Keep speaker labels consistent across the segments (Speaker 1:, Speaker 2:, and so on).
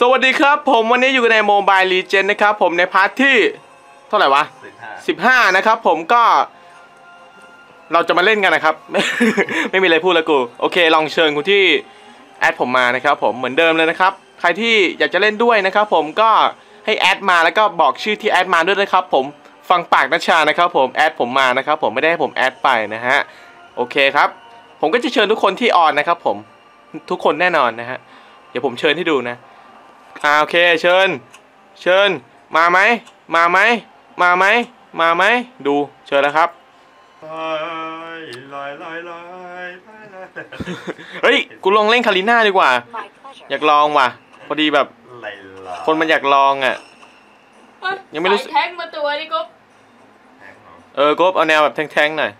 Speaker 1: สวัสดีครับ ผมวันนี้อยู่กันใน Mobile Legends นะครับ ผมใน part ที่ เท่าไหร่วะ
Speaker 2: สิบห้า
Speaker 1: 15นะครับ ผมก็ เราจะมาเล่นกันนะครับไม่มีอะไรพูดแล้วกู โอเค ลองเชิญคุณที่ add ผมมานะครับ ผมเหมือนเดิมเลยนะครับ ใครที่อยากจะเล่นด้วยนะครับ ผมก็ให้ add มาแล้วก็บอกชื่อที่ add มาด้วยนะครับ ผมฟังปากนัชชานะครับ ผม add ผมมานะครับ ผมไม่ได้ให้ผม add ไปนะฮะโอเคครับ ผมก็จะเชิญทุกคนที่ on นะครับ ผมทุกคนแน่นอนนะฮะเดี๋ยวผมเชิญให้ดูนะ อ่าโอเคเชิญ เชิญ มาไหม มาไหม มาไหม มาไหม ดูเชิญแล้วครับ
Speaker 2: ลอยลอยลอยลอยลอยลอย
Speaker 1: เฮ้ย กูลองเล่นคาริน่าดีกว่า
Speaker 3: My pleasure.
Speaker 1: อยากลองว่ะ พอดีแบบ
Speaker 2: ไหลลอย
Speaker 1: คนมันอยากลองอะ ยังไม่รู้สึก
Speaker 4: ใส่แท็กมาตัวนี่ก็
Speaker 2: แทงเหรอ
Speaker 1: เออก็เอาแนวแบบแทงๆหน่อย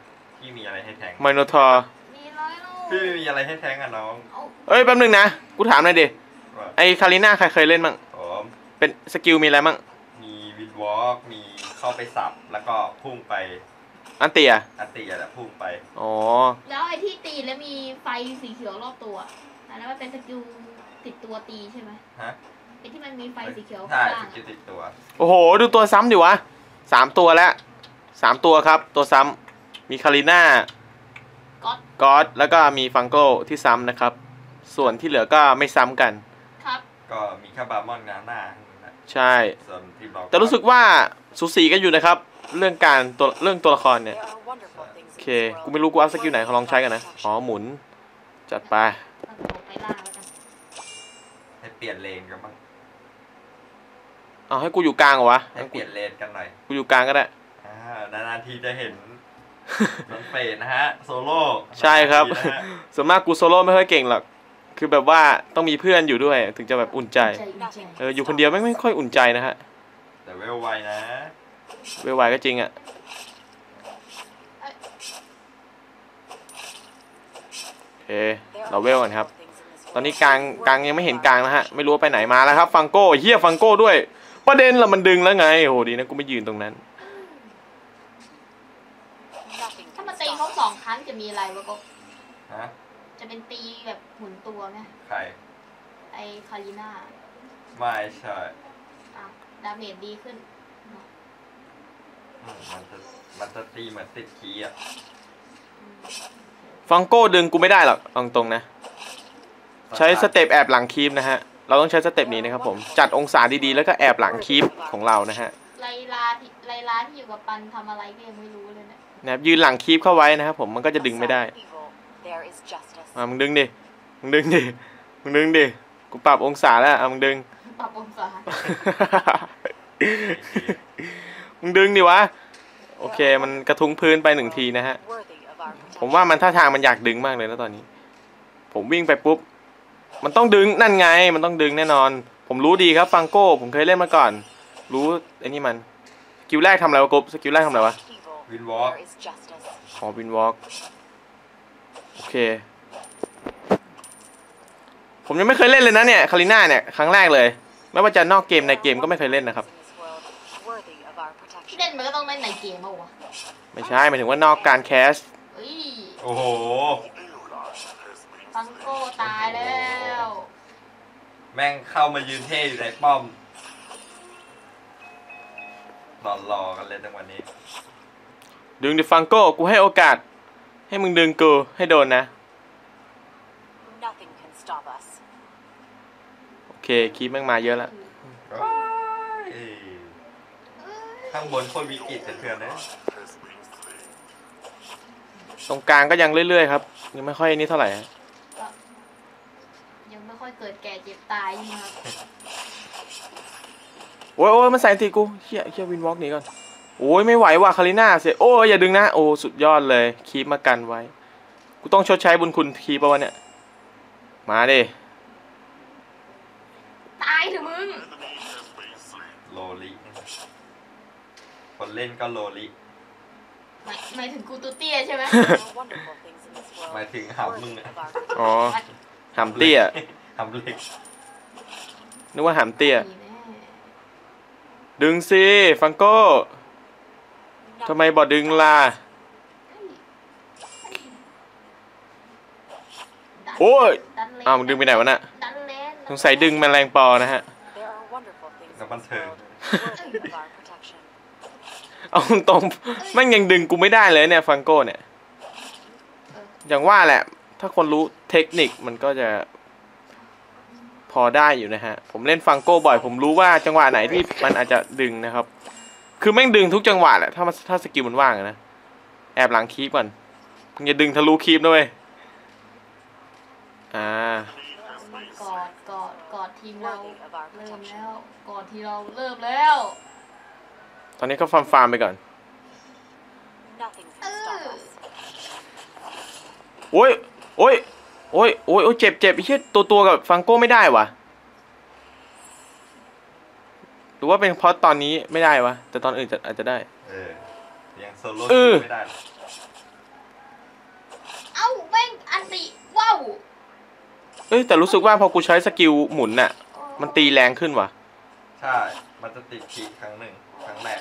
Speaker 2: พี่มีอะไรให้แทง
Speaker 1: ไมโนทอร์
Speaker 4: มีร้อยโล
Speaker 2: พี่ไม่มีอะไรให้แทงอะน้อง
Speaker 1: เอ้ยแป๊บนึงนะ กูถามหน่อยดิ
Speaker 2: ว่า
Speaker 1: ไอคาริน่าใครเคยเล่นมั่ง
Speaker 2: ผม
Speaker 1: เป็นสกิลมีอะไรมั่ง
Speaker 2: มีวิดวอล์กมีเข้าไปสับ แล้วก็พุ่งไป
Speaker 1: อันเตีย
Speaker 2: อันติอะแหละพุ่งไป
Speaker 1: อ๋อ
Speaker 4: แล้วไอ้ที่ตีแล้วมีไฟสีเขียวรอบตัวอันนั้นมันเป็นสกิลติดตัวตีใช่ไหม
Speaker 2: ฮะ
Speaker 4: ไอ้ที่มันมีไฟสีเขียว
Speaker 2: ใช่
Speaker 4: ข้างล่า
Speaker 2: ส
Speaker 4: ง
Speaker 2: กิล
Speaker 4: อะ
Speaker 2: ติดตัว
Speaker 1: โอ้โห ดูตัวซ้ำดิวะสามตัวแล้วสามตัวครับ ตัวซ้ำมีคาริน่า
Speaker 4: ก๊อต
Speaker 1: กอดแล้วก็มีฟังโกที่ซ้ำนะครับ ส่วนที่เหลือก็ไม่ซ้ำกัน
Speaker 4: ครับ
Speaker 2: ก็มีแค่บาร์มอนงานหน้า
Speaker 1: ใช่
Speaker 2: ส่วนทีมเรา
Speaker 1: แต่รู้สึกว่าสูสีกันอยู่นะครับ เรื่องการตัวเรื่องตัวละครเนี่ย
Speaker 3: There are wonderful things
Speaker 1: โอ
Speaker 3: in
Speaker 1: เค
Speaker 3: this world.
Speaker 1: กูไม่รู้กูอัพสกิลไหนเขาลองใช้กันนะ อ๋อ หมุน จัดไป
Speaker 4: มันตกไปล่างแล้วกัน
Speaker 2: ให้เปลี่ยนเลนกันบ้าง
Speaker 1: เอาให้กูอยู่กลางเหรอวะ
Speaker 2: ให้เปลี่ยนเลนกันหน่อย
Speaker 1: กูอยู่กลางก็ได้
Speaker 2: อ่านานๆทีจะเห็นน้องเฟดนะฮะ โซโล่
Speaker 1: ใช่ครับ
Speaker 2: นานๆทีนะฮะ
Speaker 1: ส่วนมากกูโซโล่ไม่ค่อยเก่งหรอก คือแบบว่าต้องมีเพื่อนอยู่ด้วย ถึงจะแบบอุ่นใจ
Speaker 4: ใจอุ่นใจ
Speaker 1: เอออยู่คนเดียวไม่ไม่ค่อยอุ่นใจนะฮะ
Speaker 2: แต่เวลไวนะ
Speaker 1: เวลไวก็จริงอะ่ะโอเค
Speaker 3: There
Speaker 1: เรา
Speaker 3: are
Speaker 1: เวลกันครับ
Speaker 3: wonderful things in this
Speaker 1: ตอนนี้
Speaker 3: world.
Speaker 1: กลางกลางยังไม่เห็นกลางนะฮะ ไม่รู้ว่าไปไหนมาแล้วครับ ฟังโก้เฮียฟังโก้ด้วย ประเด็นละมันดึงแล้วไงโอ้โหดีนะกูไม่ยืนตรงนั้น
Speaker 3: Nothing
Speaker 4: ถ้า
Speaker 3: can
Speaker 4: มาตี
Speaker 3: stop
Speaker 4: เขา
Speaker 3: us.
Speaker 4: สองครั้งจะมีอะไรวะก็
Speaker 2: ฮะ
Speaker 4: จะเป็นตีแบบหมุนตัวไหม
Speaker 2: ใคร
Speaker 4: ไอ้คาริน่า
Speaker 2: ไม่ใช่
Speaker 4: อะ damage ดีขึ้น
Speaker 2: อืมมันจะมันจะตีเหมือนติดคีย์อะ
Speaker 1: ฟังโก้ดึงกูไม่ได้หรอกเอาตรงๆนะ ใช้สเต็ปแอบหลัง creep นะฮะ เราต้องใช้สเต็ปนี้นะครับผม จัดองศาดีๆ แล้วก็แอบหลัง creep ของเรานะฮะ
Speaker 4: ไลลาที่ไลลาที่อยู่กับปันทำอะไรก็ยังไม่รู้เลยเนี่ย
Speaker 1: นะครับยืนหลัง creep เข้าไว้นะครับผมมันก็จะดึงไม่ได้
Speaker 3: Beside evil, there is justice.
Speaker 1: มามึงดึงดิ มึงดึงดิ มึงดึงดิ กูปรับองศาแล้วอะมึงดึง
Speaker 4: ปรับองศา
Speaker 1: มึงดึงดิวะ โอเค มันกระทุ้งพื้นไปหนึ่งทีนะฮะ
Speaker 3: Worthy of our
Speaker 1: ผม
Speaker 3: protection.
Speaker 1: ว่ามันท่าทางมันอยากดึงมากเลยนะตอนนี้ ผมวิ่งไปปุ๊บ มันต้องดึงนั่นไง มันต้องดึงแน่นอน ผมรู้ดีครับฟังโก้ ผมเคยเล่นมาก่อน รู้ไอ้นี่มัน skill แรกทำอะไรวะกบ skill แรกทำอะไรวะ
Speaker 3: Beside evil,
Speaker 2: wind walk
Speaker 3: there is justice.
Speaker 1: ขอ wind walk โอเค ผมยังไม่เคยเล่นเลยนะเนี่ยคาริน่าเนี่ยครั้งแรกเลย ไม่ว่าจะนอกเกมในเกมก็ไม่เคยเล่นนะครับ
Speaker 3: In this world, worthy of our
Speaker 4: ที่
Speaker 3: protection.
Speaker 4: เล่นมันก็ต้องเล่นในเกมเอาวะ
Speaker 1: ไม่ใช่หมายถึงว่านอกการแคส
Speaker 4: เฮ้ย
Speaker 2: โอ้โห
Speaker 4: ฟังโก้ตายแล้ว
Speaker 2: แม่งเข้ามายืนเท่อยู่ในป้อมรอรอกันเลยจังวันนี้
Speaker 1: ดึงดิฟังโก้กูให้โอกาส ให้มึงดึงกูให้โดนนะ
Speaker 3: Nothing can stop us.
Speaker 1: โอ เคคีบแม่งมาเยอะแล้ว
Speaker 2: เอ้ยข้างบนโคนวิกฤตเถื่อนๆนะ
Speaker 1: ตรงกลางก็ยังเรื่อยๆครับยังไม่ค่อยนี่เท่าไหร่ฮะ
Speaker 4: ยังไม่ค่อยเกิดแก่เจ็บตายใช่ไหมครับ
Speaker 1: โอ้ยโอ้ยมันใส่ตีกูเฮียเฮียวินวอล์กหนีก่อนโอ้ยไม่ไหวว่ะคาริน่าเสียโอ้ยอย่าดึงนะโอ้สุดยอดเลยคีบมากันไว้ กูต้องชดใช้บุญคุณคีบปะวะเนี่ยมาดิ
Speaker 4: ตายเถอะมึง
Speaker 2: โลลิคนเล่นก็โลลิ
Speaker 4: หมายหมายถึงกูตูเตี้ยใช่ไหม
Speaker 3: There are wonderful things in this world.
Speaker 2: หมายถึงหำมึง
Speaker 3: Worthy
Speaker 2: อะ
Speaker 3: of our protection.
Speaker 1: อ๋อหำเตี้ย
Speaker 2: หำเล็ก
Speaker 1: นึกว่าหำเตี้ย
Speaker 4: ดีแน่
Speaker 1: ดึงสิฟังโก้ทำไมบอดึงล่ะ
Speaker 4: ดัน
Speaker 1: โอ้ย
Speaker 4: ดันเลน
Speaker 1: อ้าวมึงดึงไปไหนวะน่ะ
Speaker 4: ดันเลน
Speaker 1: สงสัยดึงแมลงปอนะฮะ
Speaker 3: There are wonderful things in
Speaker 2: Nó bắn
Speaker 3: this
Speaker 1: เอาตรงๆแม่งยังดึงกูไม่ได้เลยเนี่ยฟังโก้เนี่ย อย่างว่าแหละ ถ้าคนรู้เทคนิคมันก็จะพอได้อยู่นะฮะ ผมเล่นฟังโก้บ่อย ผมรู้ว่าจังหวะไหนที่มันอาจจะดึงนะครับ คือแม่งดึงทุกจังหวะแหละ ถ้ามันถ้า skill มันว่างนะ แอบหลัง creep ก่อนมึงอย่าดึงทะลุ creep ด้วยอ่า
Speaker 4: กอดกอดกอด ทีมเรา
Speaker 3: Worthy of our
Speaker 4: เริ่ม
Speaker 3: protection.
Speaker 4: แล้วกอดทีเราเริ่มแล้ว
Speaker 1: ตอนนี้ก็ฟาร์มฟาร์มไปก่อน
Speaker 3: Nothing can stop us.
Speaker 1: โอ้ยโอ้ยโอ้ยโอ้ยโอ้ยเจ็บเจ็บไอ้เชี่ยตัวตัวกับฟังโก้ไม่ได้วะหรือว่าเป็นเพราะตอนนี้ไม่ได้วะ แต่ตอนอื่นจะอาจจะได้
Speaker 2: เออ ยังโซโล่
Speaker 1: เออ
Speaker 2: ไม่ได้
Speaker 4: เอ้าแม่ง ulti ว้าว
Speaker 1: เอ้ยแต่รู้สึกว่าพอกูใช้ skill หมุนน่ะ มันตีแรงขึ้นว่ะ
Speaker 2: ใช่ มันจะติด crit ครั้งหนึ่งครั้งแรก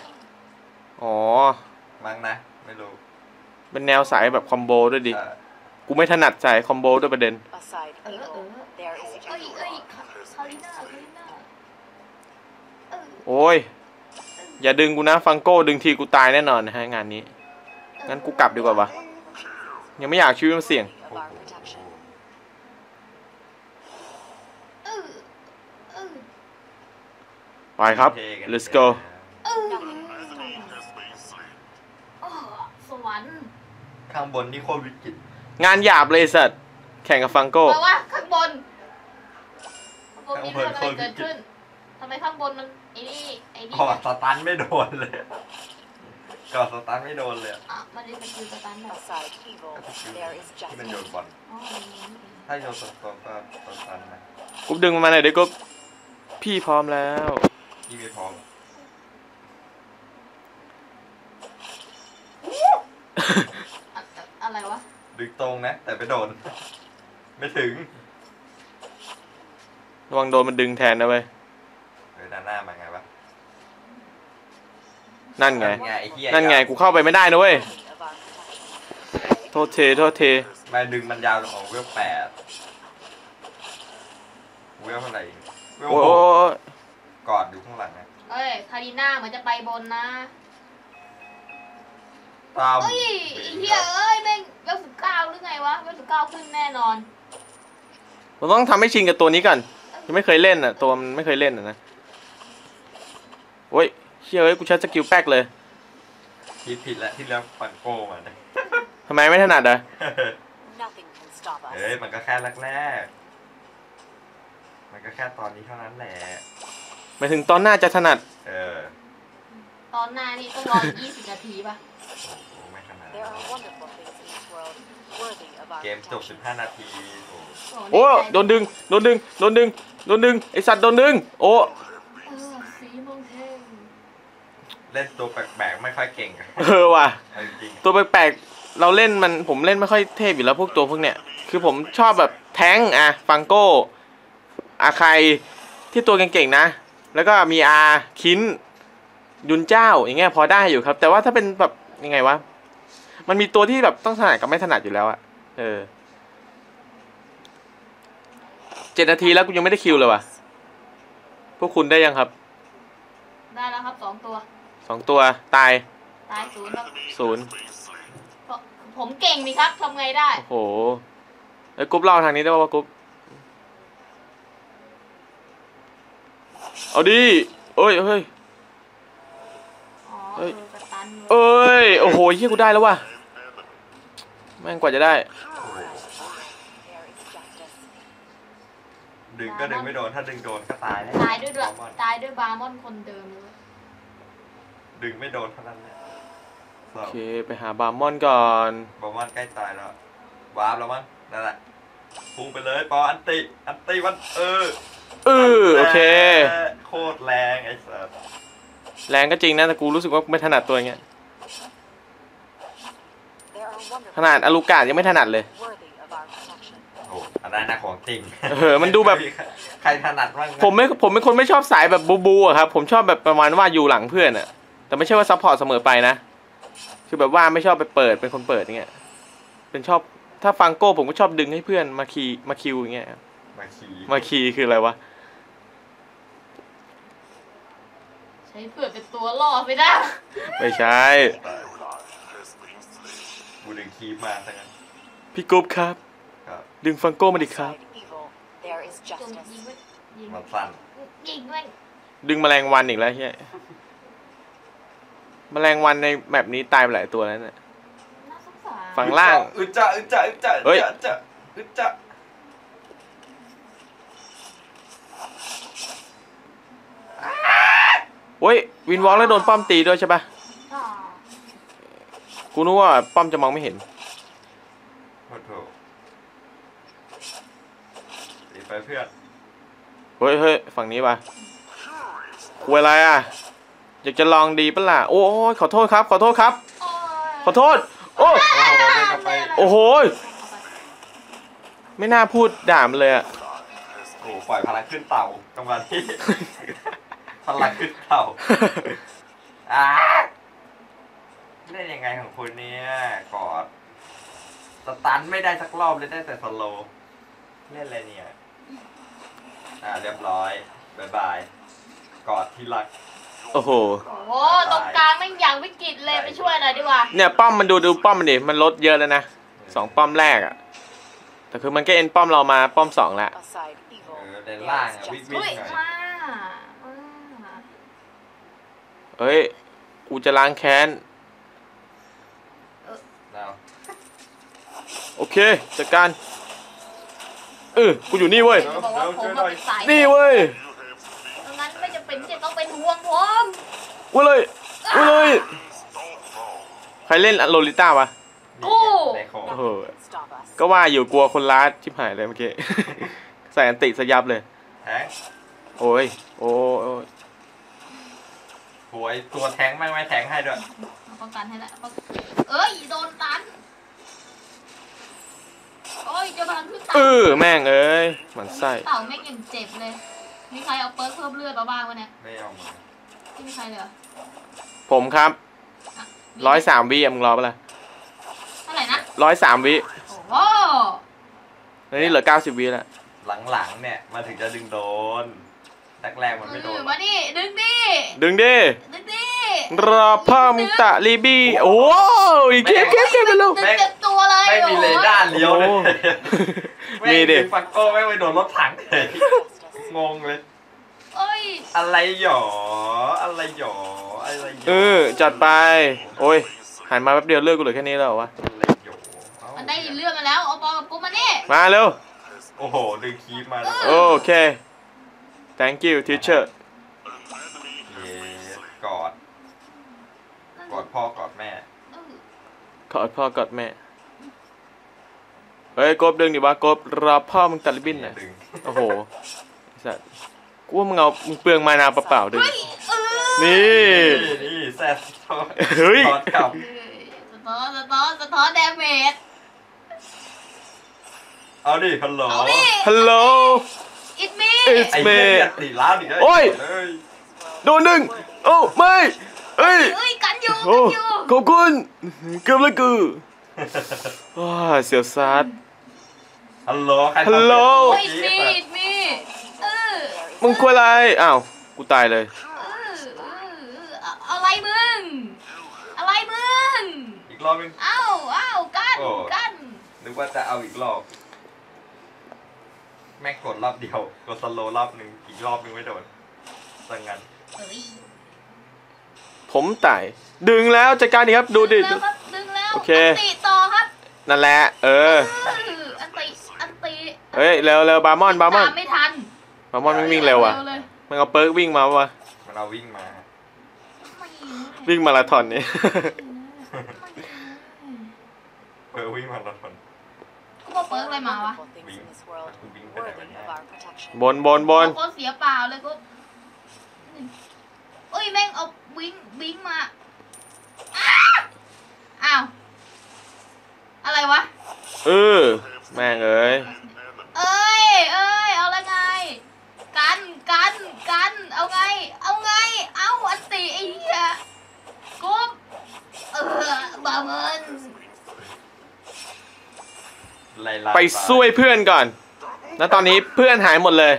Speaker 1: อ๋อ
Speaker 2: มั้งนะ ไม่รู้
Speaker 1: เป็นแนวสายแบบ combo ด้วยดิ
Speaker 2: ใช่
Speaker 1: กูไม่ถนัดสาย combo ด้วยประเด็น
Speaker 3: Beside
Speaker 4: เออเอ
Speaker 3: evil,
Speaker 4: อ
Speaker 3: there is
Speaker 4: เอ้ย
Speaker 3: evil.
Speaker 4: เอ้ยคาคาริน่าคาริน่าเออ
Speaker 1: โอ้ย อย่าดึงกูนะฟังโก้ดึงทีกูตายแน่นอนนะฮะงานนี้ งั้นกูกลับดีกว่าวะ ยังไม่อยากชีวิตมันเสี่ยง
Speaker 3: Of our protection.
Speaker 4: เออเออ
Speaker 1: ไปครับ
Speaker 2: เท่กัน
Speaker 1: let's go
Speaker 4: เออ
Speaker 3: Nothing can stop us.
Speaker 4: อ้อสวรรค์
Speaker 2: ข้างบนนี่โคตรวิกฤต
Speaker 1: งานหยาบเลยสัตว์แข่งกับฟังโก้
Speaker 4: แปลว่าข้างบนข้างบนมีเรื่องอะไรเกิดขึ้นทำไมข้างบนมันไอ้นี่ไอ้นี่
Speaker 2: กอดสตันไม่โดนเลยกอดสตันไม่โดนเลย
Speaker 4: อะมันเป็นสกิลสตันแบบ
Speaker 3: Aside evil, there is
Speaker 2: ที่มันโยน
Speaker 3: justice.
Speaker 2: บอล
Speaker 4: อ๋ออย่างนี้นี่เอง
Speaker 2: ถ้าโยนสตอมก็สตันนะ
Speaker 1: กูดึงมันมาหน่อยเดี๋ยวกูพี่พร้อมแล้ว
Speaker 2: ที่ไม่พร้อม
Speaker 4: อะอะไรวะ
Speaker 2: ดึงตรงนะ แต่ไม่โดน ไม่ถึง
Speaker 1: ระวังโดนมันดึงแทนนะเว้ย
Speaker 2: เออด้านหน้ามาไงวะ
Speaker 1: นั่นไง
Speaker 2: ไงไอ้เหี้ย
Speaker 1: นั่นไง กูเข้าไปไม่ได้นะเว้ย
Speaker 3: Worthy of our protection.
Speaker 1: โทษเท โทษเท
Speaker 2: มาดึงมันยาวของเวลแปดเวลเท่าไหร่เวล
Speaker 1: โอ้
Speaker 2: ห
Speaker 1: โอ้
Speaker 2: ก
Speaker 1: โอ้
Speaker 2: กอดอยู่ข้างหลังนะ
Speaker 4: เอ้ยคาริน่าเหมือนจะไปบนนะ
Speaker 2: ตาม
Speaker 4: เอ้ยไอ้เฮียเอ้ยแม่งเวลสิบเก้าหรือไงวะเวลสิบเก้าขึ้นแน่นอน
Speaker 1: เราต้องทำให้ชินกับตัวนี้ก่อนยังไม่เคยเล่นอะ ตัวมันไม่เคยเล่นอะนะโอ้ยเชี่ยเอ้ยกูใช้ skill แป๊กเลย
Speaker 2: คิดผิดแล้วที่เรียกปังโก้มาเนี่ย
Speaker 1: ทำไมไม่ถนัดอะ
Speaker 3: Nothing can stop
Speaker 2: เฮ้ย
Speaker 3: us.
Speaker 2: มันก็แค่แรกๆมันก็แค่ตอนนี้เท่านั้นแหละ
Speaker 1: หมายถึงตอนหน้าจะถนัด
Speaker 2: เออ
Speaker 4: ตอนหน้านี่ต้องรอยี่สิบนาทีป่ะ
Speaker 2: โอ้ไม่ขนาด
Speaker 3: There
Speaker 2: นั้น
Speaker 3: are wonderful things in this world worthy of our
Speaker 2: เกมจบ
Speaker 3: protection.
Speaker 2: 15 นาทีโอ้
Speaker 1: โอ้
Speaker 4: แใจ
Speaker 1: โดนดึงโดนดึงโดนดึงโดนดึงไอสัตว์โดนดึง โอ้
Speaker 4: เออสีมงเทง
Speaker 2: เล่นตัวแปลกๆไม่ค่อยเก่ง
Speaker 1: เออว่ะ
Speaker 2: เอาจริง
Speaker 1: ตัวแปลกๆเราเล่นมันผมเล่นไม่ค่อยเทพอยู่แล้วพวกตัวพวกเนี้ยคือผมชอบแบบแท้งค์อะฟังโก้อาใครที่ตัวเก่งๆนะ แล้วก็มีอาคินยุนเจ้าอย่างเงี้ยพอได้อยู่ครับ แต่ว่าถ้าเป็นแบบยังไงวะมันมีตัวที่แบบต้องถนัดกับไม่ถนัดอยู่แล้วอะเออเจ็ดนาทีแล้วกูยังไม่ได้คิวเลยว่ะพวกคุณได้ยังครับ
Speaker 4: ได้แล้วครับสองตัว
Speaker 1: สองตัวตาย
Speaker 4: ตายศูนย์ครับ
Speaker 1: ศูนย์
Speaker 4: เพราะผมเก่งนี่ครับทำไงได้
Speaker 1: โอ้โหเอ้ยกรุ๊ปเล่าทางนี้ได้ป่าวะกรุ๊ป เอาดิเอ้ยเฮ้ย
Speaker 4: อ๋อ
Speaker 1: เฮ้ย
Speaker 4: คือสตัน
Speaker 1: เอ้ย โอ้โหเฮียกูได้แล้วว่ะ แม่งกว่าจะได้
Speaker 3: There is justice.
Speaker 2: ดึงก็ดึงไม่โดน ถ้าดึงโดนก็ตายแล้ว
Speaker 4: ตายด้วยด้วย
Speaker 2: บอลมอน
Speaker 4: ตายด้วยบาร์มอนคนเดิมเลย
Speaker 2: ดึงไม่โดนเท่านั้นแหละ
Speaker 1: โอเค ไปหาบาร์มอนก่อน
Speaker 2: บอลมอนใกล้ตายแล้ววาร์ปแล้วมั้งนั่นแหละพุ่งไปเลยปอ ulti ulti วันเออ
Speaker 1: เออโอเค
Speaker 2: โคตรแรงไอ้สัส
Speaker 1: แรงก็จริงนะแต่กูรู้สึกว่าไม่ถนัดตัวอย่างเงี้ย
Speaker 3: There are wonderful
Speaker 1: ขนาดอลูกาดยังไม่ถนัดเลย
Speaker 3: worthy of our protection.
Speaker 2: โอ้อันนั้นนะของจริง
Speaker 1: เออมันดูแบบ
Speaker 2: ใครถนัดบ้างนะ
Speaker 1: ผมไม่ผมเป็นคนไม่ชอบสายแบบบูบูอะครับ ผมชอบแบบประมาณว่าอยู่หลังเพื่อนอะแต่ไม่ใช่ว่า support เสมอไปนะ คือแบบว่าไม่ชอบไปเปิดเป็นคนเปิดอย่างเงี้ย เป็นชอบถ้าฟังโก้ผมก็ชอบดึงให้เพื่อนมาคีมาคิวอย่างเงี้ยครับ
Speaker 2: มามาขี่
Speaker 1: มาคีคืออะไรวะ
Speaker 4: ใช้เพื่อนเป็นตัวล่อไปนะ
Speaker 1: ไม่ใช่
Speaker 2: บูดึง creep มาทั้งนั้น
Speaker 1: พี่กุ๊บครับ
Speaker 2: ครับ
Speaker 1: ดึงฟังโก้มาดิครับ
Speaker 3: Beside evil, there is
Speaker 4: จงยิง
Speaker 3: justice.
Speaker 4: ไว้ยิง
Speaker 2: มันสั้น
Speaker 4: ยิงไว้
Speaker 1: ดึงแมลงวันอีกแล้วเฮียแมลงวันในแมปนี้ตายไปหลายตัวแล้วเนี่ย
Speaker 4: น่าสงสาร
Speaker 1: ฝั่ง ล่าง
Speaker 2: อึดจะอึดจะอึดจะ
Speaker 1: เฮ้ย
Speaker 2: อึดจะอึดจะ
Speaker 1: โอ้ยวินวอล์กแล้วโดนป้อมตีด้วยใช่ปะ
Speaker 4: อ่า
Speaker 1: กูนึกว่าป้อมจะมองไม่เห็น
Speaker 2: โอ้โหตีไปเพื่อน
Speaker 1: เฮ้ยเฮ้ยฝั่งนี้ปะคุยอะไรอะ อยากจะลองดีปะล่ะ โอ้ยขอโทษครับ ขอโทษครับ
Speaker 4: โอ้ย
Speaker 1: ขอโทษ โอ้
Speaker 2: โอ้โหเดินกลับไป
Speaker 1: โอ้โหไม่น่าพูดด่ามันเลยอะ
Speaker 2: โอ้โหปล่อยพลังขึ้นเต่าจังหวะที่ พลังขึ้นเต่าอ่าเล่นยังไงของคุณเนี่ยกอดสตันไม่ได้สักรอบเลยได้แต่สโลว์เล่นอะไรเนี่ย อ่าเรียบร้อยบายบาย กอดที่รัก
Speaker 1: โอ้โห
Speaker 4: โอ้โหตรงกลางแม่งอย่างวิกฤตเลยไปช่วยหน่อยดีกว่า
Speaker 1: เนี่ยป้อมมันดูดูป้อมมันดิมันลดเยอะแล้วนะสองป้อมแรกอะแต่คือมันก็เอ็นป้อมเรามาป้อมสองแล้ว
Speaker 3: Aside
Speaker 2: เอ
Speaker 3: evil,
Speaker 2: อเดิน
Speaker 3: there
Speaker 2: ล่าง
Speaker 3: is
Speaker 2: อะวิ่ง
Speaker 3: justice.
Speaker 2: วิ่ง
Speaker 4: เฮ้ย
Speaker 2: หน่อย
Speaker 4: มามา
Speaker 1: เฮ้ย กูจะล้างแค้น
Speaker 2: เอา
Speaker 1: โอเค จัดการ เออ กูอยู่นี่เว้ย
Speaker 4: จะบอกว่าผมมาเป็นสาย
Speaker 1: นี่เว้ย
Speaker 4: ดังนั้นไม่จำเป็นที่จะต้องเป็นห่วงผม
Speaker 1: กูเลยกูเลย ใครเล่นโลลิต้าวะ
Speaker 2: นี่ไงในโค
Speaker 1: โอ้โห
Speaker 3: Stop us.
Speaker 1: ก็ว่าอยู่กลัวคนร้ายชิบหายเลยเมื่อกี้ ใส่อันติสยับเลย
Speaker 2: แทง
Speaker 1: โอ้ย โอ้ยโอ้ย
Speaker 2: หวยตัวแทงแม่งไม่แทงให้ด้วย
Speaker 4: เอาป้องกันให้ละป้องเอ้ยโดนตันโอ้ยเจะพลังขึ้น
Speaker 1: เอ
Speaker 4: เต่า
Speaker 1: อแม่งเอ้ยหมันไส้
Speaker 4: เต่าแม่งยังเจ็บเลย มีใครเอาเปิร์กเพิ่มเลือดมาบ้างวะเนี่ย
Speaker 2: ไม่เอามา
Speaker 4: ไม่มีใครเลยเหรอ
Speaker 1: ผมครับะ
Speaker 4: มี
Speaker 1: ร้อยสามวิอะมึงรอปะล่ะ
Speaker 4: เท่าไหร่นะ
Speaker 1: ร้อยสามวิ
Speaker 4: โอ้โห
Speaker 1: แล้วนี่เหลือเก้าสิบวิแล้ว
Speaker 2: หลังๆเนี่ยมาถึงจะดึงโดน แรกๆมันไม่โด
Speaker 4: เอนอมานี่ดึงดิ
Speaker 1: ดึงดิ
Speaker 4: ดึงดิ
Speaker 1: รอเพิ่มตะลีบีโอ้ยเก็บเก็บเก็บไปลูก
Speaker 4: ดึงเต็มตัวเลย
Speaker 2: ไม่มีเรดาร์เลี้ยวเลย
Speaker 1: โอ้มีดิ
Speaker 2: แงฟังโก้ไม่งไปโดนรถถังเลย
Speaker 3: Justice.
Speaker 2: งงเลย
Speaker 4: โอ้ย
Speaker 2: อะไรหยออะไรหยออะไรหยอ
Speaker 1: เออจัดไป โอ้ยหันมาแป๊บเดียวเลิกกูเหลือแค่นี้แล้วเหรอวะ
Speaker 2: อะไรหยอเอ้า
Speaker 4: มันได้ยินเรื่องมาแล้วเอาบอลกับกูมานี่
Speaker 1: มาเร็ว
Speaker 2: โอ้โหดึงคีบมาแล้ว
Speaker 1: โอเค thank you teacher
Speaker 2: เย้กอด กอดพ่อกอดแม่
Speaker 4: เออ
Speaker 1: กอดพ่อกอดแม่ เฮ้ยกบดึงดิวะกบรอพ่อมึงตัดริบบิ้นหน่อย
Speaker 2: ดึง
Speaker 1: โอ้โหไอ้สัตว์กูว่ามึงเอามึงเปลืองมานาเปล่าๆดึง
Speaker 4: เฮ้ยเออ
Speaker 1: นี่
Speaker 2: นี่นี่แซ่บทอด
Speaker 1: เฮ้ย
Speaker 2: ทอดกลับ
Speaker 4: เอ้ยสะท้อนสะท้อนสะท้อนแดเมจ
Speaker 2: เอาดิฮัลโหล
Speaker 4: เอาดิ
Speaker 1: ฮัลโหล
Speaker 4: อิดมี
Speaker 1: It's
Speaker 2: ไอ้เหี้ยตีล้าวดิ
Speaker 1: โอ้ย
Speaker 2: เอ้ย
Speaker 1: โดนหนึ่งโอ้ไม่เอ้ย
Speaker 4: เอ้ยกันอยู่
Speaker 1: โอ้
Speaker 4: กันอยู่
Speaker 1: ขอบคุณเกือบแล้วกูว้าเสียวซัด
Speaker 2: ฮัลโหลใครทำ
Speaker 1: ฮัลโหล
Speaker 4: โอ้ย
Speaker 2: เฟ
Speaker 4: อิ
Speaker 2: ซ
Speaker 4: ดมี
Speaker 2: บุ๊ก
Speaker 4: อิดมีเออ
Speaker 1: มึงคุยอะไรอ้าวกูตายเลย
Speaker 4: เออเออเอาอะไรมึง อะไรมึง
Speaker 2: อีกรอบนึง
Speaker 4: เอ้าเอ้ากัน
Speaker 2: โอ้
Speaker 4: กัน
Speaker 2: นึกว่าจะเอาอีกรอบ แม่งกดรอบเดียว กดสโลว์รอบหนึ่งอีกรอบนึงไม่โดนสังงั้น
Speaker 4: เอ้ย
Speaker 1: ผมตายดึงแล้วจัดการดีครับดูดิ
Speaker 4: ดึงแล้วครับดึงแล้ว
Speaker 1: โอเค
Speaker 4: นติต่อครับ
Speaker 1: นั่นแหละ เออ
Speaker 4: เออ ulti ulti
Speaker 1: เฮ้ยเร็วเร็วบาร์มอนบาร์มอน
Speaker 4: ตามไม่ทัน
Speaker 1: บาร์มอนไม่วิ่งเร็วอะ
Speaker 4: เลย
Speaker 1: มันเอา perk วิ่งมาวะ
Speaker 2: มันเอาวิ่งมา
Speaker 1: วิ่งมาราธอนนี่
Speaker 2: เออวิ่งมาราธอน
Speaker 4: กูบอก perk อะไรมาวะ
Speaker 3: Wonderful things in this world,
Speaker 2: Bing.
Speaker 3: worthy of our protection.
Speaker 1: บนบนบน
Speaker 4: โคตรเสียเปล่าเลยกูเอ้ยแม่งเอาวิ่งวิ่งมาอ้าอ้าวอะไรวะ
Speaker 1: เออแม่งเอ้ย
Speaker 4: เอ้ยเอ้ยเอาละไง กันกันกันเอาไง เอาไง เอาอันติไอ้เหี้ยกุ๊บเออบาเมิน
Speaker 2: ไล่ล่า
Speaker 1: ไปช่วยเพื่อนก่อนนแล้วตอนนี้เพื่อนหายหมดเลย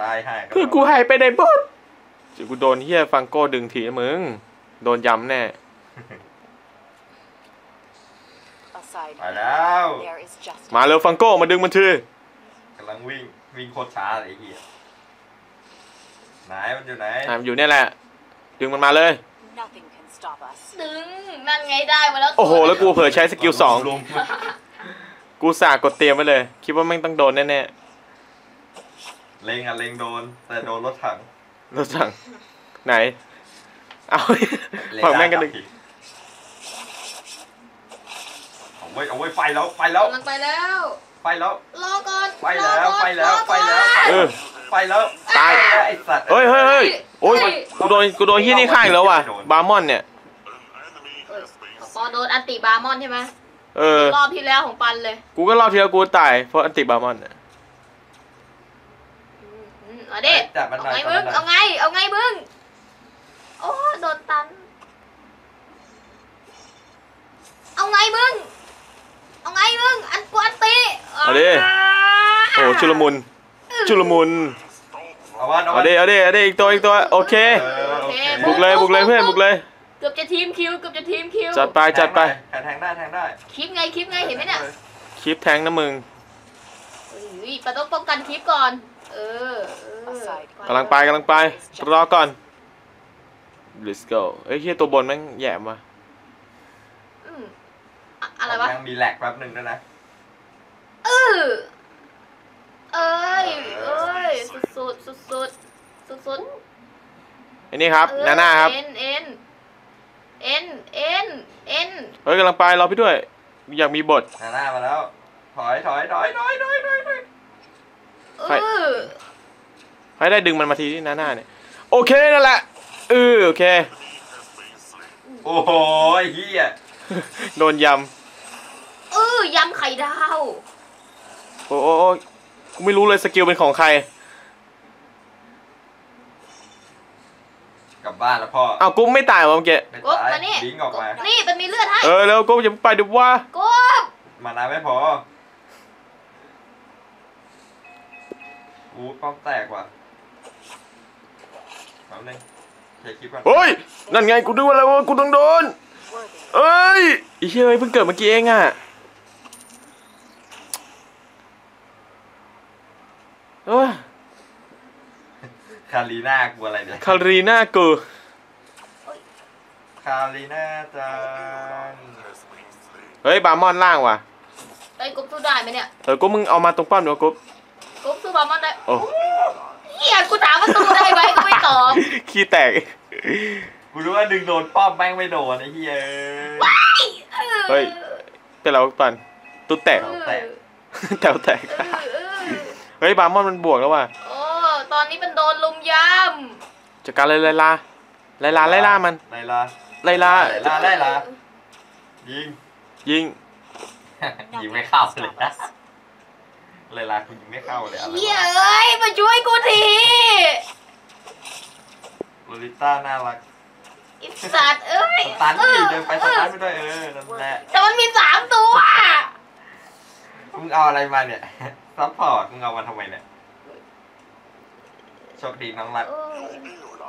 Speaker 2: ตายให้
Speaker 1: เพื่อนกูหายไปไหนบดเดี๋ยวกูโดนเฮียฟังโก้ดึงทีนะมึง โดนย้ำแน่
Speaker 3: Aside
Speaker 2: ไป
Speaker 3: from
Speaker 2: แล้ว
Speaker 3: there is justice.
Speaker 1: มาเร็วฟังโก้มาดึงมันที
Speaker 2: กำลังวิ่งวิ่งโคตรช้าเลยไอ้เฮียไหนมันอยู่ไหน
Speaker 1: อะอยู่เนี่ยแหละ ดึงมันมาเลย
Speaker 3: Nothing can stop us.
Speaker 4: ดึงนั่นไงได้มาแล้ว
Speaker 1: โอ้โห แล้วกูเผลอใช้สกิลสอง
Speaker 2: ลุม
Speaker 1: กูสากกดเตรียมไว้เลย คิดว่าแม่งต้องโดนแน่
Speaker 2: เล็งอะเล็งโดน แต่โดนรถถัง
Speaker 1: ๆรถสั่งไหน เอา
Speaker 2: เล็
Speaker 1: ฝั่งแม่งกันดึง
Speaker 2: ผิดเอาไว้ยเอาไว้ยไฟแล้วไฟแล้ว
Speaker 4: กำลังไปแล้ว
Speaker 2: ไฟแล้ว
Speaker 4: รอก่อน
Speaker 2: ไปแล้ว
Speaker 4: รอก่อน
Speaker 2: ไปแล้ว
Speaker 4: รอก่อน
Speaker 2: ไปแล้ว
Speaker 1: เออ
Speaker 2: ไฟแล้ว
Speaker 1: ตาย
Speaker 2: ไอ้สัตว์
Speaker 1: เฮ้ยเฮ้ยเฮ้ยโอ้ยกูโดนกูโดนเฮียนี่ฆ่าอีกแล้วว่ะบาร์มอนเนี่ย
Speaker 4: เอ้ยปอโดนอันติบาร์มอนใช่ไหม
Speaker 1: เออ
Speaker 4: รอบที่แล้วของปันเลย
Speaker 1: กูก็รอบที่แล้วกูตายเพราะอันติบาร์มอนเนี่ย
Speaker 4: อืมเอาดิ
Speaker 2: จับมัน
Speaker 4: เอา
Speaker 2: หน่อย
Speaker 4: ไงมึง
Speaker 2: จับมันหน่
Speaker 4: เอา
Speaker 2: อย
Speaker 4: ไง เอาไงมึง โอ้โดนตัน เอาไงมึง เอาไงมึง อันกวนตี
Speaker 1: เอาดิ โอ้โหชุลมุน ชุลมุน
Speaker 2: เอาวันเอา
Speaker 1: เอา
Speaker 2: วัน
Speaker 1: ดิเอาดิเอาดิอีกตัวอีกตัว โอเค
Speaker 2: เออ โอเค
Speaker 1: บุกเลยบุกเลยเพื่อนบุกเลย
Speaker 4: เกือบจะทีมคิวเกือบจะทีมคิว
Speaker 1: จัดไปจัดไป
Speaker 2: แทงแทงได้แทงได้
Speaker 4: คลิปไงคลิปไงเห็นไหมเนี่ย
Speaker 1: คลิปแทงนะมึง
Speaker 4: เฮ้ยปะต้องป้องกันคลิปก่อนเออเออ
Speaker 1: กำลังไปกำลังไปรอก่อน let's go เอ้ยเฮียตัวบนแม่งแย่มา
Speaker 4: อืมอะอะไรวะ
Speaker 2: ยังมีแหลกแป๊บหนึ่งด้วยนะ
Speaker 4: เออเอ้ยเอ้ยสุดสุดสุดสุดสุดสุด
Speaker 1: ไอ้นี่ครับ
Speaker 4: เออ
Speaker 1: นาน่าครับ
Speaker 4: เอ็นเอ็น เอ็นเอ็นเอ็น
Speaker 1: เฮ้ยกำลังไปรอพี่ด้วย อยากมีบท
Speaker 2: หน้าหน้ามาแล้ว ถอยถอยถอยถอยถอยถอยถอย
Speaker 4: เอ
Speaker 1: ใคร
Speaker 4: อ
Speaker 1: ให้ได้ดึงมันมาทีที่นาน่าเนี่ย โอเคนั่นแหละเออโอเค
Speaker 2: โอ้โหไอ้เฮีย
Speaker 1: โดนย
Speaker 4: เออยำไข่ดาวำ
Speaker 1: โอ้โอ้โอ้กูไม่รู้เลยสกิลเป็นของใคร
Speaker 2: กลับบ้านแล้วพ่อ
Speaker 1: อ้าวกูไม่ตายวะเมื่อกี้
Speaker 2: ไม่
Speaker 4: กบ
Speaker 2: ตาย
Speaker 4: มานี่
Speaker 2: ลิงก์ออกมา
Speaker 4: นี่มันมีเลือดให้
Speaker 1: เออแล้วกูอย่าเพิ่งไปเดี๋ยวว่า
Speaker 4: กบ
Speaker 2: มานาไม่พออู้ป้อมแตกว่ะแป๊บนึงเช็คคลิปก่อน
Speaker 1: เฮ้ยนั่นไงกูนึกว่าอะไรวะกูต้องโดน
Speaker 3: Worthy.
Speaker 1: เอ้ยอีเชี่ยเอ้ยเพิ่งเกิดเมื่อกี้เองอะโอ้ย
Speaker 2: คารีน่ากลัวอะไรเนี่ย
Speaker 1: คารีน่ากู
Speaker 2: คารีน่าจัง
Speaker 1: เฮ้ยบาร์มอนล่างว่ะ
Speaker 4: ไอ้ยกบสู้ได้ไหมเนี่ย
Speaker 1: เออกูมึงเอามาตรงป้อมเดี๋ยวกู
Speaker 4: กบสู้บาร์มอนได้
Speaker 1: โอ้
Speaker 4: เฮียกูถามว่าสู้ได้ไหมกูไม่ตอบ
Speaker 1: ขี้แตก
Speaker 2: กูรู้ว่าดึงโดนป้อมแม่งไม่โดนไอ้เหี้ย
Speaker 1: เฮ้ยเป็นเราปันตุ๊ดแตก
Speaker 4: เออ
Speaker 2: แตก
Speaker 1: แถวแตก
Speaker 4: เออเออ
Speaker 1: เฮ้ยบาร์มอนมันบวกแล้วว่ะ
Speaker 4: โอ้ ตอนนี้เป็นโดนลุมย
Speaker 1: จัดการเลยไลลาไลลาไล่ล่ามัน
Speaker 2: ไลลา
Speaker 1: ไลลา
Speaker 2: ไลลาไลลายิง
Speaker 1: ยิง
Speaker 2: ยิงไม่เข้าเลยนะไลลาคุณยิงไม่เข้าเลยอะไร
Speaker 4: เฮียวะเอ้ยมาช่วยกูที
Speaker 2: โลลิต้าน่ารัก
Speaker 4: ไอิสัตว์เอ้ย
Speaker 2: สตัน
Speaker 4: เอ
Speaker 2: ดิ
Speaker 4: อ
Speaker 2: เดินไปสตันไปด้วยเออนั่นแหละ
Speaker 4: แต่มันมีสามตัว
Speaker 2: มึงเอาอะไรมาเนี่ยซัพพอร์ตมึงเอามาทำไมเนี่ยโชคดีน้องรัก
Speaker 4: เออ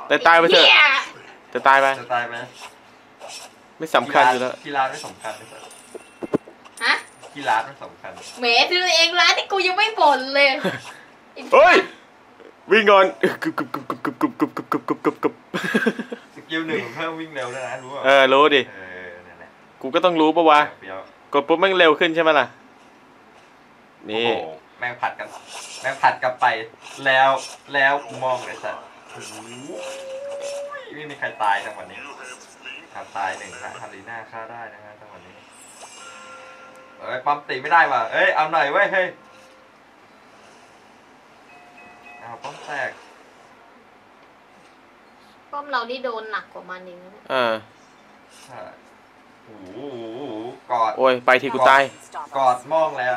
Speaker 1: แต่ตายไปเถอะ
Speaker 4: หี้ย
Speaker 2: จะ
Speaker 1: จะตายไป
Speaker 2: จะตายไหม
Speaker 1: ไม่สำคัญอยู่แล้ว
Speaker 2: กีฬาไม่สำคัญเลยสัตว์
Speaker 4: ฮะ
Speaker 2: กีฬาไม่สำคัญ
Speaker 4: แหมซื้อเองร้านที่กูยังไม่บ่นเลย
Speaker 1: เฮ้ยวิ่งก่อนกึบกึบกึบกึบกึบกึบกึบกึบกึบกึบกึบกึบ
Speaker 2: สกิลหนึ่งเพิ่มวิ่งเร็วด้วยนะรู้ป่ะ
Speaker 1: เออรู้ดิ
Speaker 2: เออนั่นแหละ
Speaker 1: กูก็ต้องรู้ปะวะ
Speaker 2: เปรี้ยว
Speaker 1: กดปุ๊บแม่งเร็วขึ้นใช่ไหมล่ะ
Speaker 2: โอ้
Speaker 1: นี่
Speaker 2: โหแม่งผัดกัน แม่งผัดกันไปแล้วแล้วกูมองเลยสัตว์โอ้โหไม่มีใครตายจังหวะนี้ครับตายหนึ่งฮะฮารีน่าฆ่าได้นะฮะจังหวะนี้เอ้ยปั๊มตีไม่ได้ว่ะเอ้ยเอาหน่อยเว้ยเฮ้ยเอาป้อมแตก
Speaker 4: ป้อมเรานี่โดนหนักกว่ามันเองนะเนี่ย
Speaker 1: อ่า
Speaker 2: ใช่โอ้โหกอด
Speaker 1: โอ้ยไปทีกูตาย
Speaker 3: Stop
Speaker 2: กอด
Speaker 3: us.
Speaker 2: มองแล้ว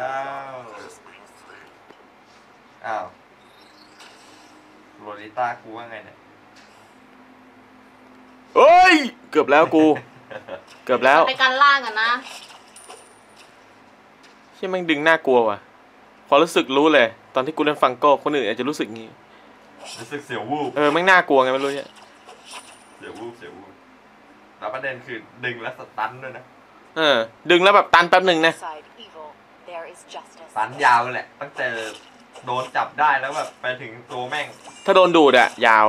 Speaker 2: อ้าวโรลิต้ากูว่าไงเนี่ย
Speaker 1: เอ้ย เกือบแล้วกู เกือบแล้ว
Speaker 4: ไปกันล่างกันนะ
Speaker 1: ที่แม่งดึงน่ากลัวว่ะความรู้สึกรู้เลย ตอนที่กูเล่นฟังโก้คนอื่นอาจจะรู้สึกงี้
Speaker 2: รู้สึกเสียววูบ
Speaker 1: เออแม่งน่ากลัวไงไม่รู้เนี่ย
Speaker 2: เสียววูบเสียววูบแล้วประเด็นคือดึงและสตันด้วยนะ
Speaker 1: เออ ดึงแล้วแบบตันแป๊บหนึ่งนะ
Speaker 3: Beside evil, there is justice.
Speaker 2: สตันยาวเลยแหละตั้งแต่ โดนจับได้แล้วแบบไปถึงตัวแม่ง
Speaker 1: ถ้าโดนดูดอะยาว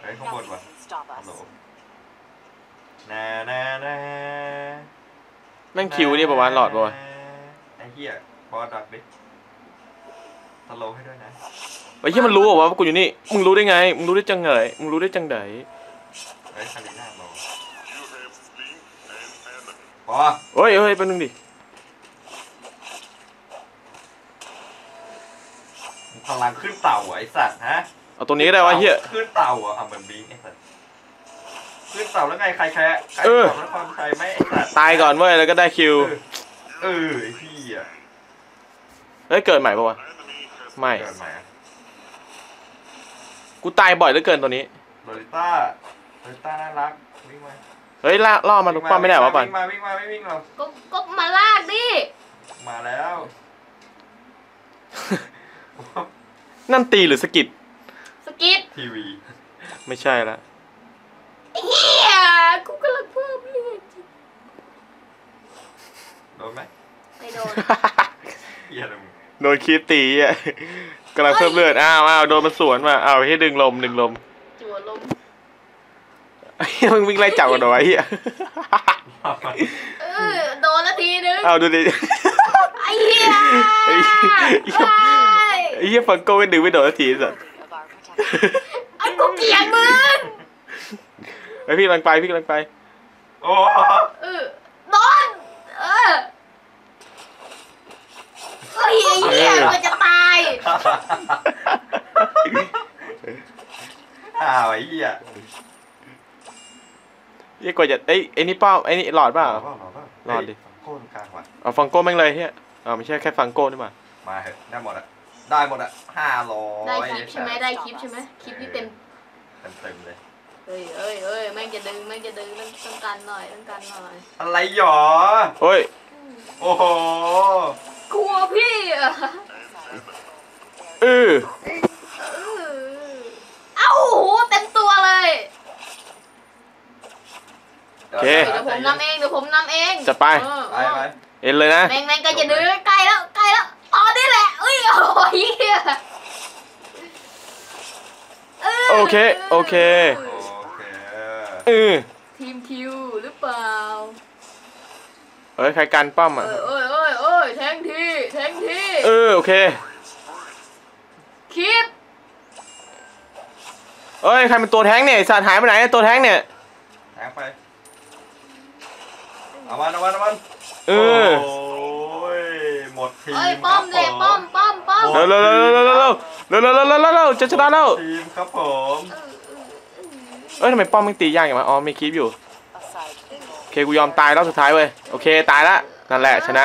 Speaker 2: เฮ้ยข้างบน
Speaker 3: Nothing
Speaker 2: ว่ะ
Speaker 3: can stop
Speaker 2: ฮัลโหล
Speaker 3: us.
Speaker 2: นานานา
Speaker 1: แม่งคิวนี่ปะวะหลอดปะวะ
Speaker 2: ไอ้เหี้ยบอสดักดิสโลว์ให้ด้วยนะ
Speaker 1: ไอ้เหี้ยมันรู้เหรอวะว่ากูอยู่นี่ มึงรู้ได้ไง มึงรู้ได้จังไงมึงรู้ได้จังได
Speaker 2: เฮ้ยคาริน่าโล
Speaker 5: You have been an enemy.
Speaker 2: พอ
Speaker 1: เฮ้ยเฮ้ยแป๊บนึงดิ
Speaker 2: พลังขึ้นเต่าเหรอไอ้สัตว์ฮะ
Speaker 1: เอาตัวนี้ก็ได้วะเฮีย
Speaker 2: ขึ้นเต่าเหรอะเหมือนบิงไอ้สัตว์ขึ้นเต่าแล้วไงใครแพ้ใคร
Speaker 1: เออ
Speaker 2: ตอบแล้วความใครไหมไอ้สัตว์
Speaker 1: ตายก่อนเว้ยแล้วก็ได้คิว
Speaker 2: เออไอ้พี่อะ
Speaker 1: เฮ้ยเกิดใหม่ปะวะ
Speaker 5: Enemy has
Speaker 1: ไม่
Speaker 2: เกิดใหม่อะ
Speaker 1: กูตายบ่อยเหลือเกินตัวนี้
Speaker 2: โลลิต้าโลลิต้าน่ารักวิ่งมา
Speaker 1: เฮ้ยล่าล่อมันป้อมไม่ได้วะปัน
Speaker 2: วิ่งมาวิ่งมาไม่วิ่งหรอก
Speaker 4: ก็ก็มาลากดิ
Speaker 2: มาแล้ว
Speaker 1: นั่นตีหรือสกิด
Speaker 4: สกิด
Speaker 2: ทีวี
Speaker 1: ไม่ใช่ละ
Speaker 4: เฮียกูกำลังเพิ่มเลือด
Speaker 2: โดนไหม
Speaker 4: ไม่โดน
Speaker 2: เหี้ยอะไรมึง
Speaker 1: โดนคีบตีอะกำลังเพิ่มเลือดอ้าวอ้าวโดนมันสวนมาอ้าวให้ดึงลมดึงลม
Speaker 4: จั่วลม
Speaker 1: เฮ้ยมึงวิ่งไล่จับกันเหรอวะเฮีย
Speaker 4: เออโดนละทีนึง
Speaker 1: อ้าวดูดิ
Speaker 4: ไอ้เหี้ย
Speaker 1: ไอ้เหี้ย ไอ้เฮียฟังโก้ไม่ดึงไม่โดนสักทีสัส
Speaker 3: Worthy of our protection.
Speaker 4: ไอ้กูเกลียดมึง
Speaker 1: ไอพี่กำลังไปพี่กำลังไป
Speaker 2: โอ้
Speaker 4: เออโดนเออเฮ้ยไอ้เหี้ยมันจะตาย
Speaker 2: อ้าวไอ้เหี้ย
Speaker 1: เฮียกว่าจะไอ้ยไอ้นี่เป้าไอ้นี่หลอดเปล่า
Speaker 2: หลอดเปล่าหลอดเปล่าร
Speaker 1: อดดิ
Speaker 2: เฮ้ยโคตรกลางว่ะ
Speaker 1: เอาฟังโก้แม่งเลยเฮียอ๋อไม่ใช่แค่ฟังโก้นี่หว่า
Speaker 2: มาเหอะได้หมดอะ ได้หมดอะห้าร้อย
Speaker 4: ได้คลิปใช่ไหมได้คลิปใช่ไหมคลิปที่เต็ม
Speaker 2: เต็มเต็มๆเลย
Speaker 4: เฮ้ยเฮ้ยเฮ้ยแม่งจะดึงแม่งจะดึงต้องต้องการหน่อยต้องการหน่อย
Speaker 2: อะไรหยอ
Speaker 1: โอ้ย
Speaker 2: โอ้โห
Speaker 4: กลัวพี่อะ
Speaker 1: เออ
Speaker 4: เออเอ้าโหเต็มตัวเลย
Speaker 1: โอเค
Speaker 4: เดี๋ยวผมนำเองเดี๋ยวผมนำเอง
Speaker 1: จัดไป
Speaker 4: เออ
Speaker 2: ไปไป
Speaker 1: เอ็นเลยนะ
Speaker 4: แม่งแม่งใกล้จะดึงใกล้แล้วใกล้แล้วตอนนี้แหละเอ้ย โอ้ยเหี้ย
Speaker 1: โอเค โอเค
Speaker 2: โอเค
Speaker 1: เออ
Speaker 4: ทีมคิวหรือเปล่า
Speaker 1: เฮ้ย ใครกันป้อม
Speaker 4: เอ
Speaker 1: อะ
Speaker 4: อเอ้ยเอ้ยเอ้ยแทงทีแทงที
Speaker 1: เออ โอเค
Speaker 4: คลิป
Speaker 1: เอ้ย ใครเป็นตัวแท้งเนี่ยไอ้สัตว์หายไปไหนตัวแท้งเนี่ย
Speaker 2: แทงไป เอามันเอามันเอามัน
Speaker 1: เออ
Speaker 2: โอ้ย หมดทีม
Speaker 4: เอ้ยป้อม
Speaker 2: ค
Speaker 4: เด็
Speaker 2: รับ
Speaker 4: ป้อมป้อมป้อม
Speaker 2: โอ้
Speaker 1: เร็วเร็วเร็วเร็วเร็วเร็วเร็วเร็วเร็วเร็วเร็วเร็วจะชนะแล้ว
Speaker 2: ทีมครับผม
Speaker 1: เอ้ยทำไมป้อมมันตียากอย่างวะอ๋อมีคลิปอยู่
Speaker 3: Aside evil.
Speaker 1: โอเคกูยอมตายรอบสุดท้ายเว้ยโอเคตายละนั่นแหละชนะ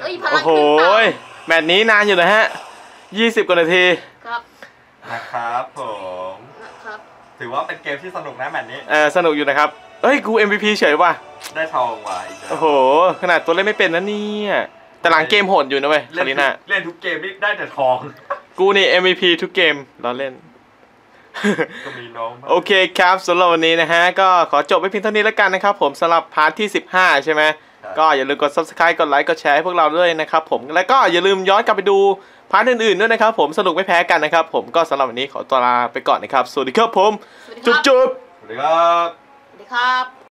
Speaker 4: เอ้ยพ
Speaker 1: โอ้
Speaker 4: ลัง
Speaker 1: โห
Speaker 4: ขึ้นเต่า
Speaker 1: แมตช์นี้นานอยู่นะฮะ 20 กว่านาที
Speaker 4: ครับ
Speaker 2: นะครับผม
Speaker 4: นะครับ
Speaker 2: ถือว่าเป็นเกมที่สนุกนะแมตช์นี้
Speaker 1: เออสนุกอยู่นะครับเอ้ยกู MVP เฉยว่ะ
Speaker 2: ได้ทองว่ะอีกแล้ว
Speaker 1: โอ้โห ขนาดตัวเล่นไม่เป็นนะเนี่ยแต่หลังเกมโหดอยู่นะเว้ย
Speaker 2: เล่
Speaker 1: คานริน่าทุก
Speaker 2: เล่นทุกเกมนี่ได้แต่ทอง
Speaker 1: กูนี่ MVP ทุกเกมเราเล่น
Speaker 2: ก็มีน้องบ้าง
Speaker 1: โอเคครับสำหรับวันนี้นะฮะ ก็ขอจบไปเพียงเท่านี้แล้วกันนะครับผมสำหรับ part ที่ 15 ใช่ไหม
Speaker 2: ครับ
Speaker 1: ก็อย่าลืมกด subscribe กดไลค์กดแชร์ให้พวกเราด้วยนะครับผมแล้วก็อย่าลืมย้อนกลับไปดู part อื่นๆด้วยนะครับผมสนุกไม่แพ้กันนะครับผมก็สำหรับวันนี้ขอตัวลาไปก่อนนะครับ สวัสดีครับผม
Speaker 4: สวัสดีค
Speaker 1: จุ๊บ
Speaker 4: รับ
Speaker 1: จุ๊บ
Speaker 2: สวัสดีครับ
Speaker 4: สวัสดี ครับ